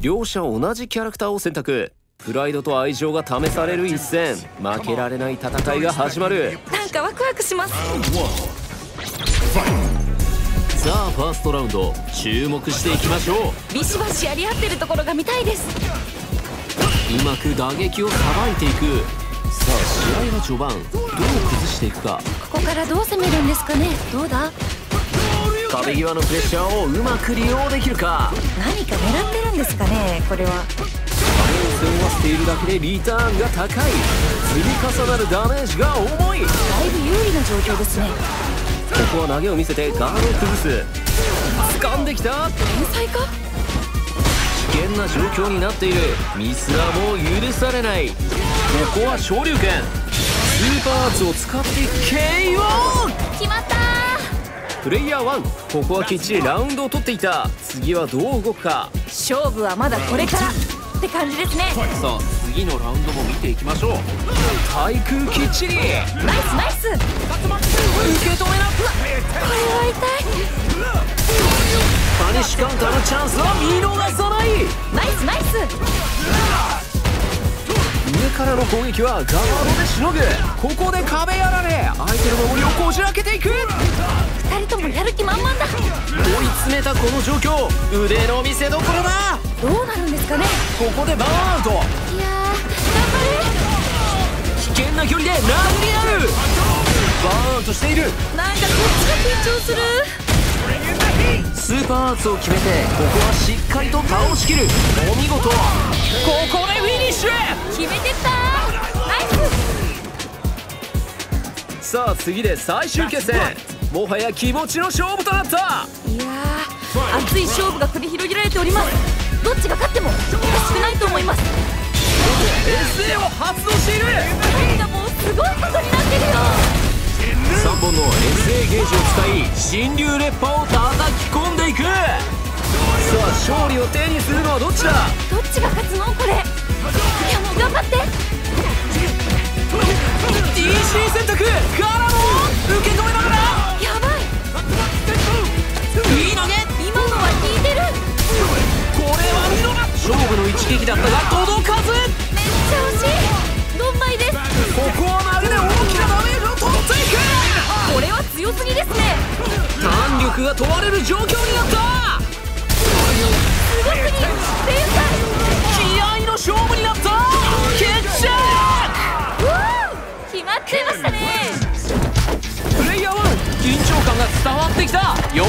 両者同じキャラクターを選択。プライドと愛情が試される一戦。負けられない戦いが始まる。なんかワクワクします。さあファーストラウンド。注目していきましょう。ビシバシやり合ってるところが見たいです。うまく打撃をさばいていく。さあ試合は序盤どう崩していくか。ここからどう攻めるんですかね。どうだ？壁際のプレッシャーをうまく利用できるか？何か狙ってるんですかねこれは。壁を背負わせているだけでリターンが高い。積み重なるダメージが重い。こだいぶ有利な状況ですね。こは投げを見せてガードを崩す。掴んできた。天才か？危険な状況になっている。ミスはもう許されない。ここは昇竜拳。スーパーアーツを使って KO プレイヤー1ここはきっちりラウンドを取っていた。次はどう動くか。勝負はまだこれから。って感じですね。さあ次のラウンドも見ていきましょう。対空きっちり。ナイスナイス。受け止めな。これはパニッシュカウンターのチャンスは見逃さない痛い。ナイスナイス。上からの攻撃はガードでしのぐ。ここで壁やられ。相手の守りをこじ開けていくやる気満々だ。追い詰めたこの状況。腕の見せ所だ。どうなるんですかね。ここでバーンアウトいやー危険な距離で殴り合うバーンアウトしている。頑張れなんかこっちが緊張する。スーパーアーツを決めてここはしっかりと倒しきる。お見事。ここでフィニッシュ。決めてった。ナイス。さあ次で最終決戦もはや気持ちの勝負となった。いやー熱い勝負が繰り広げられております。どっちが勝ってもおかしくないと思います。SA を発動している。なんかもうすごいことになってるよ。3本の SA ゲージを使い神竜烈波を叩き込んでいく。さあ勝利を手にするのはどっちだ？どっちが勝つの？これだったが届かず。めっちゃ惜しい。ドンマイです。ここは投げで大きなダメージを取っていくこれは強すぎですね。弾力が問われる状況になった。すごくに天才気合の勝負になった。決着。うわー。決まっちゃいましたね。プレイヤー1緊張感が伝わってきた。よ